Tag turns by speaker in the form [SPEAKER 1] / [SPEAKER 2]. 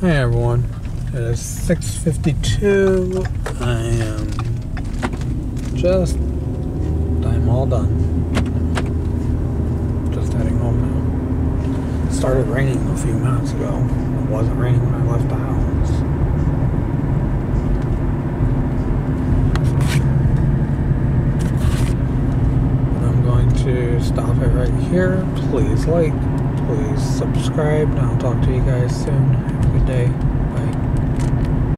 [SPEAKER 1] Hey everyone, it is 6.52. I am just, I'm all done. Just heading home now. It started raining a few minutes ago. It wasn't raining when I left the house. But I'm going to stop it right here. Please like, please subscribe, and I'll talk to you guys soon. Have a good day.